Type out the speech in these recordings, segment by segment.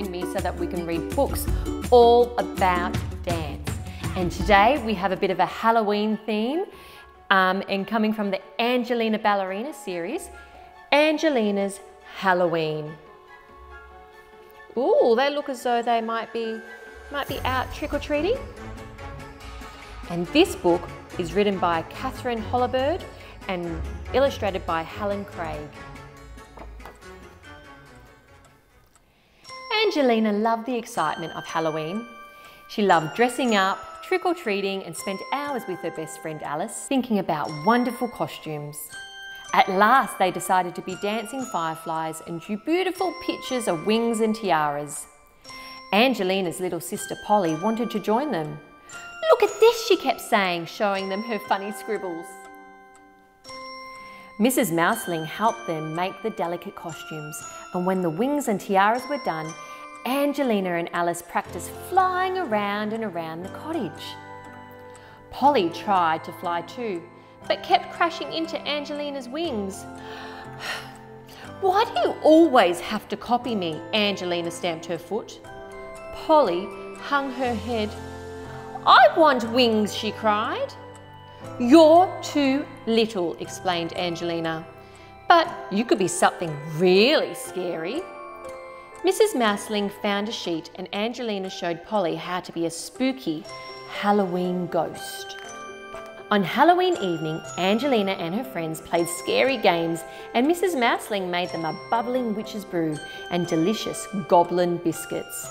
join me so that we can read books all about dance. And today we have a bit of a Halloween theme um, and coming from the Angelina Ballerina series, Angelina's Halloween. Ooh, they look as though they might be, might be out trick-or-treating. And this book is written by Katharine Holabird and illustrated by Helen Craig. Angelina loved the excitement of Halloween. She loved dressing up, trick-or-treating and spent hours with her best friend Alice thinking about wonderful costumes. At last they decided to be dancing fireflies and drew beautiful pictures of wings and tiaras. Angelina's little sister Polly wanted to join them. Look at this, she kept saying, showing them her funny scribbles. Mrs. Mouseling helped them make the delicate costumes, and when the wings and tiaras were done, Angelina and Alice practiced flying around and around the cottage. Polly tried to fly too, but kept crashing into Angelina's wings. Why do you always have to copy me? Angelina stamped her foot. Polly hung her head. I want wings, she cried. You're too little, explained Angelina. But you could be something really scary. Mrs. Mouseling found a sheet and Angelina showed Polly how to be a spooky Halloween ghost. On Halloween evening, Angelina and her friends played scary games and Mrs. Mouseling made them a bubbling witch's brew and delicious goblin biscuits.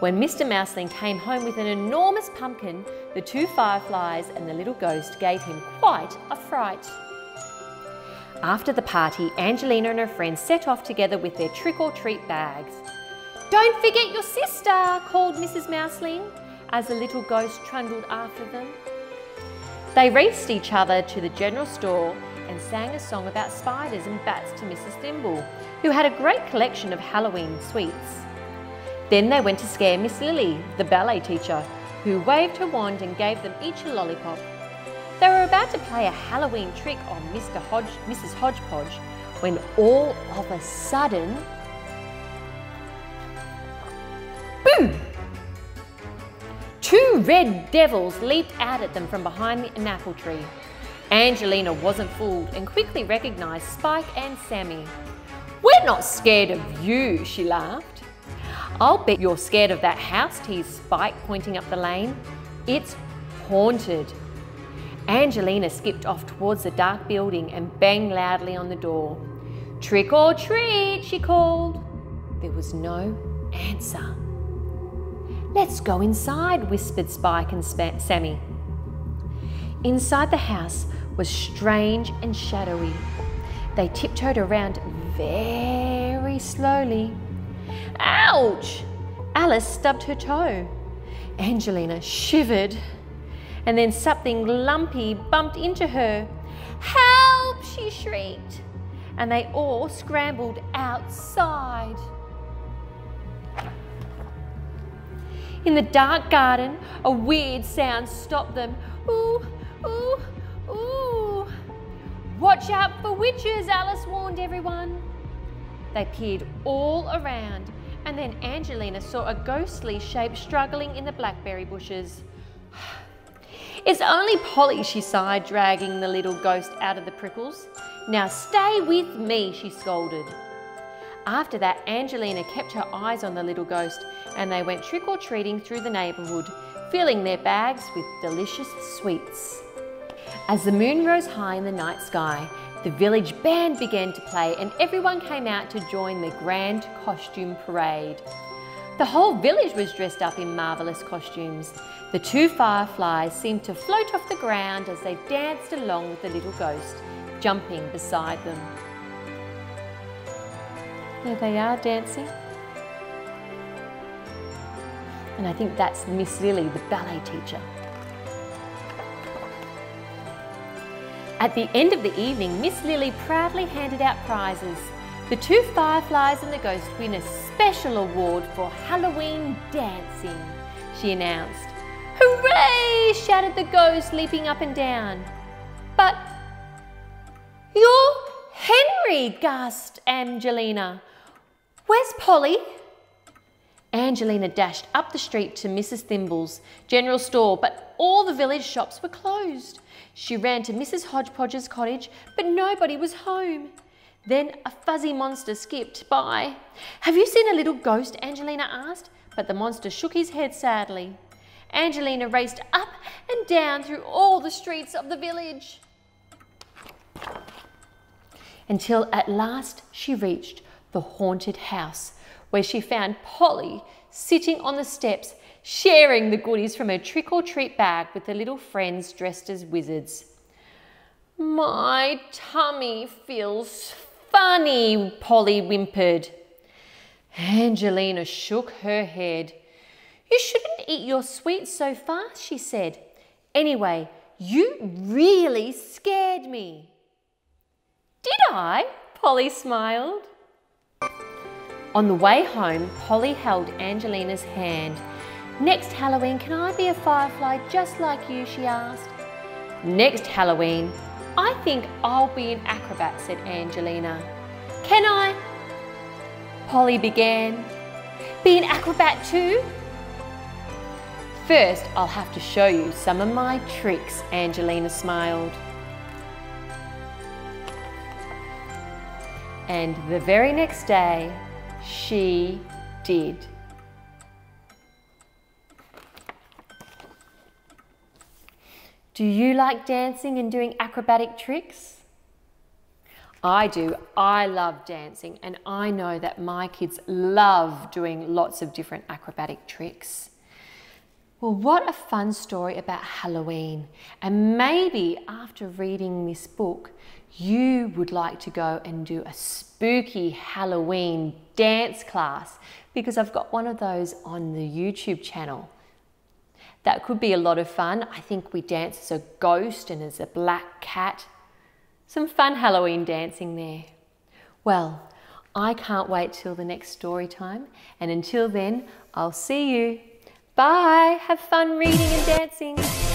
When Mr. Mouseling came home with an enormous pumpkin, the two fireflies and the little ghost gave him quite a fright. After the party, Angelina and her friends set off together with their trick-or-treat bags. Don't forget your sister, called Mrs. Mouseling as the little ghost trundled after them. They raced each other to the general store and sang a song about spiders and bats to Mrs. Thimble, who had a great collection of Halloween sweets. Then they went to scare Miss Lily, the ballet teacher, who waved her wand and gave them each a lollipop. They were about to play a Halloween trick on Mr. Hodge, Mrs. Hodgepodge when all of a sudden, boom! Two red devils leaped out at them from behind an apple tree. Angelina wasn't fooled and quickly recognised Spike and Sammy. We're not scared of you, she laughed. I'll bet you're scared of that house, teased Spike, pointing up the lane. It's haunted. Angelina skipped off towards the dark building and banged loudly on the door. Trick or treat, she called. There was no answer. Let's go inside, whispered Spike and Sammy. Inside the house was strange and shadowy. They tiptoed around very slowly Ouch! Alice stubbed her toe. Angelina shivered and then something lumpy bumped into her. Help! she shrieked. And they all scrambled outside. In the dark garden, a weird sound stopped them. Ooh, ooh, ooh. Watch out for witches, Alice warned everyone. They peered all around and then Angelina saw a ghostly shape struggling in the blackberry bushes. It's only Polly, she sighed, dragging the little ghost out of the prickles. Now stay with me, she scolded. After that, Angelina kept her eyes on the little ghost and they went trick-or-treating through the neighbourhood, filling their bags with delicious sweets. As the moon rose high in the night sky, the village band began to play and everyone came out to join the grand costume parade. The whole village was dressed up in marvellous costumes. The two fireflies seemed to float off the ground as they danced along with the little ghost, jumping beside them. There they are dancing. And I think that's Miss Lily, the ballet teacher. At the end of the evening, Miss Lily proudly handed out prizes. The two fireflies and the ghost win a special award for Halloween dancing, she announced. Hooray! shouted the ghost, leaping up and down. But you're Henry, gasped Angelina. Where's Polly? Angelina dashed up the street to Mrs. Thimble's general store, but all the village shops were closed. She ran to Mrs. Hodgepodge's cottage, but nobody was home. Then a fuzzy monster skipped by. Have you seen a little ghost? Angelina asked, but the monster shook his head sadly. Angelina raced up and down through all the streets of the village until at last she reached the haunted house where she found Polly sitting on the steps sharing the goodies from her trick or treat bag with the little friends dressed as wizards. My tummy feels funny, Polly whimpered. Angelina shook her head. You shouldn't eat your sweets so fast, she said. Anyway, you really scared me. Did I? Polly smiled. On the way home, Polly held Angelina's hand. Next Halloween, can I be a firefly just like you? she asked. Next Halloween, I think I'll be an acrobat, said Angelina. Can I? Polly began. Be an acrobat too? First, I'll have to show you some of my tricks, Angelina smiled. And the very next day, she did. Do you like dancing and doing acrobatic tricks? I do. I love dancing, and I know that my kids love doing lots of different acrobatic tricks. Well, what a fun story about Halloween. And maybe after reading this book, you would like to go and do a spooky Halloween dance class because I've got one of those on the YouTube channel. That could be a lot of fun. I think we dance as a ghost and as a black cat. Some fun Halloween dancing there. Well, I can't wait till the next story time. And until then, I'll see you. Bye. Have fun reading and dancing.